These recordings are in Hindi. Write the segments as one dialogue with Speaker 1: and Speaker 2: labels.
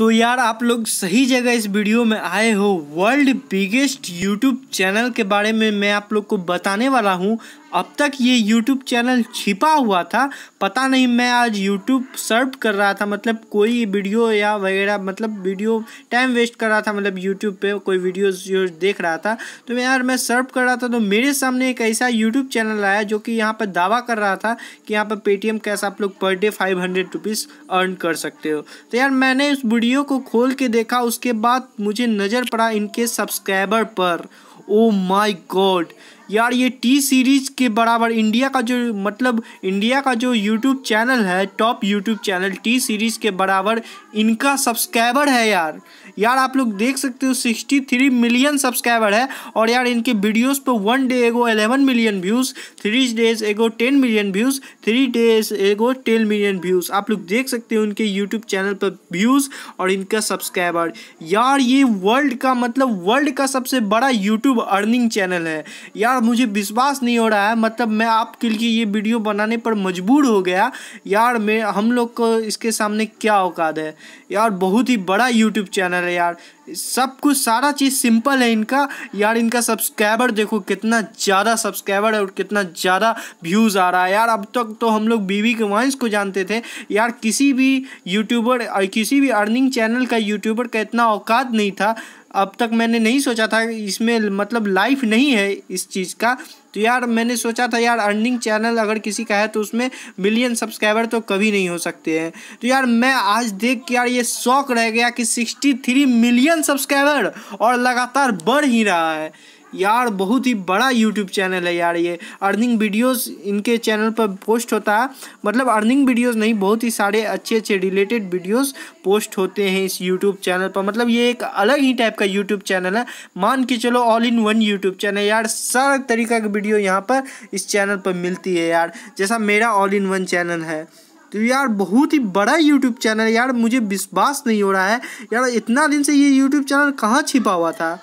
Speaker 1: तो यार, आप लोग सही जगह इस वीडियो में आए हो। वर्ल्ड बिगेस्ट यूट्यूब चैनल के बारे में मैं आप लोग को बताने वाला हूँ। अब तक ये यूट्यूब चैनल छिपा हुआ था। पता नहीं मैं आज यूट्यूब सर्व कर रहा था मतलब कोई वीडियो या वगैरह मतलब वीडियो टाइम वेस्ट कर रहा था मतलब यूट्यूब पे कोई वीडियो जो देख रहा था। तो मैं यार मैं सर्व कर रहा था तो मेरे सामने एक ऐसा यूट्यूब चैनल आया जो कि यहाँ पर दावा कर रहा था कि यहाँ पर पेटीएम कैश आप लोग per day five hundred rupees earn कर सकते हो। तो यार मैंने उस वीडियो को खोल के देखा, उसके बाद मुझे नज़र पड़ा इनके सब्सक्राइबर पर। ओ माई गॉड यार, ये टी सीरीज़ के बराबर इंडिया का जो मतलब इंडिया का जो यूट्यूब चैनल है top YouTube channel T Series के बराबर इनका सब्सक्राइबर है यार। यार, आप लोग देख सकते हो सिक्सटी थ्री मिलियन सब्सक्राइबर है और यार, इनके वीडियोस पे one day ago eleven million views three days ago ten million views three days ago ten million views आप लोग देख सकते हो उनके यूट्यूब चैनल पर व्यूज़ और इनका सब्सक्राइबर यार, ये वर्ल्ड का मतलब वर्ल्ड का सबसे बड़ा यूट्यूब अर्निंग चैनल है। यार मुझे विश्वास नहीं हो रहा है। मतलब मैं आपके लिए ये वीडियो बनाने पर मजबूर हो गया। यार, मैं, हम लोग को इसके सामने क्या औकात है? यार, बहुत ही बड़ा यूट्यूब चैनल है यार। सब कुछ, सारा चीज़ सिंपल है इनका। यार, इनका सब्सक्राइबर देखो कितना ज़्यादा सब्सक्राइबर है और कितना ज़्यादा व्यूज़ आ रहा है। यार, अब तक तो हम लोग बीवी के वाइंस को जानते थे। यार, किसी भी यूट्यूबर किसी भी अर्निंग चैनल का यूट्यूबर का इतना औकात नहीं था। अब तक मैंने नहीं सोचा था, इसमें मतलब लाइफ नहीं है इस चीज़ का। तो यार मैंने सोचा था यार अर्निंग चैनल अगर किसी का है तो उसमें मिलियन सब्सक्राइबर तो कभी नहीं हो सकते हैं। तो यार मैं आज देख के यार ये शौक रह गया कि सिक्सटी थ्री मिलियन सब्सक्राइबर और लगातार बढ़ ही रहा है। यार, बहुत ही बड़ा यूट्यूब चैनल है यार ये। अर्निंग वीडियोस इनके चैनल पर पोस्ट होता। है मतलब अर्निंग वीडियोस नहीं, बहुत ही सारे अच्छे अच्छे रिलेटेड वीडियोस पोस्ट होते हैं इस यूट्यूब चैनल पर। मतलब ये एक अलग ही टाइप का यूट्यूब चैनल है। मान के चलो all in one YouTube channel यार, सारा तरीका की वीडियो यहाँ पर इस चैनल पर मिलती है यार। जैसा मेरा ऑल इन वन चैनल है। तो यार, बहुत ही बड़ा यूट्यूब चैनल यार, मुझे विश्वास नहीं हो रहा है। यार, इतना दिन से ये यूट्यूब चैनल कहाँ छिपा हुआ था?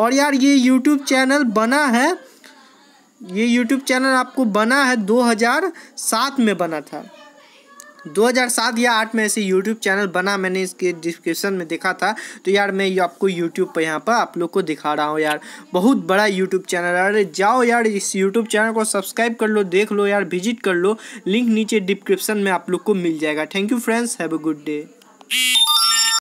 Speaker 1: और यार ये यूट्यूब चैनल बना है। ये यूट्यूब चैनल आपको बना है 2007 में बना था। 2007 या 8 में ऐसे यूट्यूब चैनल बना मैंने इसके डिस्क्रिप्शन में देखा था। तो यार मैं ये आपको यूट्यूब पर यहाँ पर आप लोग को दिखा रहा हूँ यार। बहुत बड़ा यूट्यूब चैनल है। अरे जाओ यार इस यूट्यूब चैनल को सब्सक्राइब कर लो, देख लो यार विज़िट कर लो। लिंक नीचे डिस्क्रिप्शन में आप लोग को मिल जाएगा। Thank you friends have a good day